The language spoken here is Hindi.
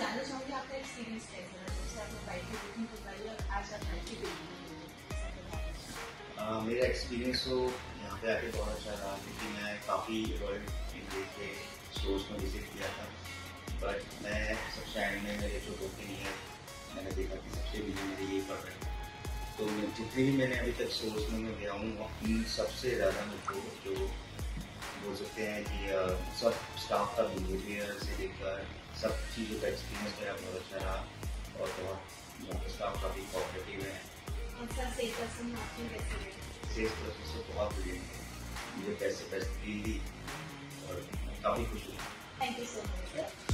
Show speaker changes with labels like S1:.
S1: जानना आपका एक्सपीरियंस कैसा की की
S2: मेरा एक्सपीरियंस तो यहाँ पे आके बहुत अच्छा रहा, क्योंकि मैं काफ़ी रॉयल इंडिया के स्टोर्स में विज़िट किया था। बट मैं सबसे एंड में, मेरे जो बुकिंग है, मैंने देखा कि सबसे भी मेरी यही पड़ रही तो जितने भी मैंने अभी तक स्टोर्स में मैं गया हूँ, उन सबसे ज़्यादा मुझको जो बोल सकते हैं कि सब स्टाफ का बिहेवियर से लेकर सब चीज़ों का एक्सपीरियंस मेरा बहुत अच्छा रहा और बहुत यहाँ पे स्टाफ काफ़ी कॉपरेटिव है। सेल्स पर्सन से बहुत ब्रिलियंट है। मुझे पैसे पैसे दी और काफ़ी खुश हुई।
S1: Thank you so much